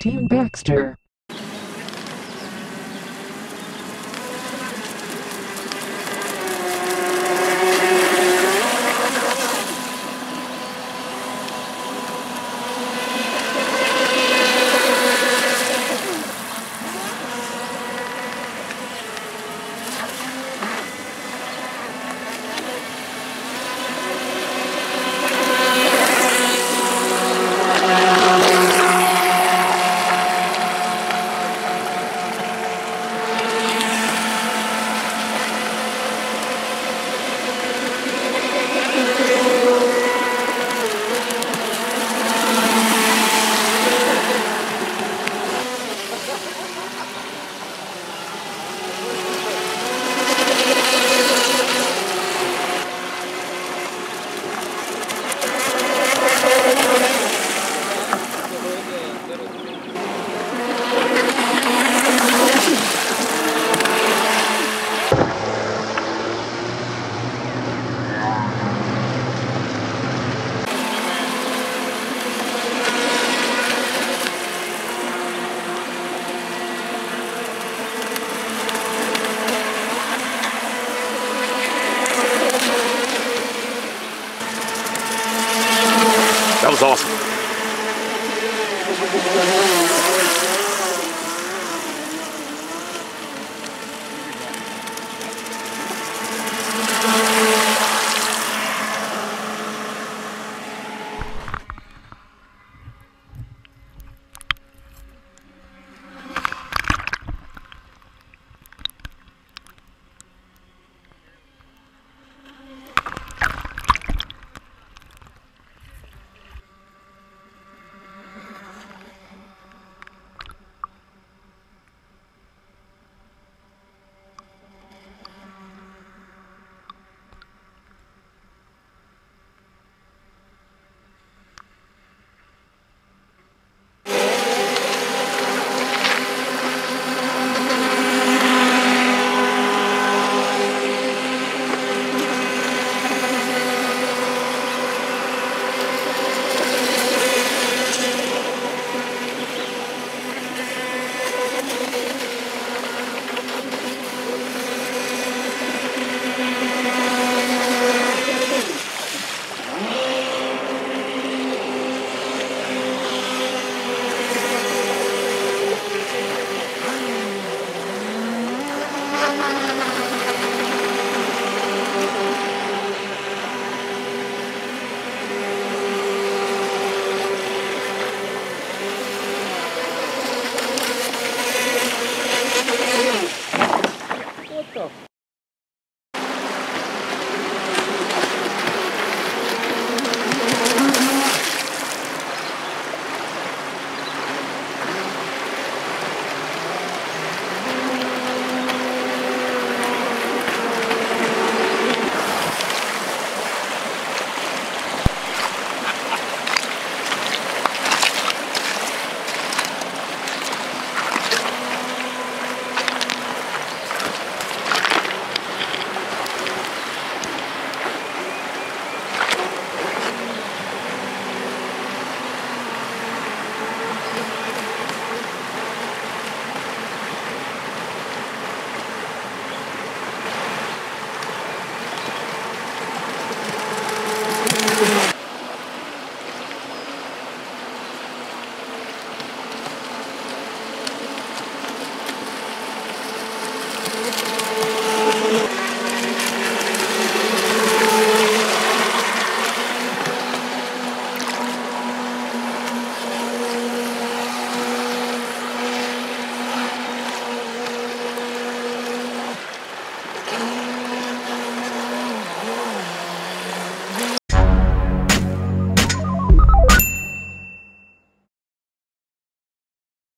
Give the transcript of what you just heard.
Team Baxter. That was awesome. stuff.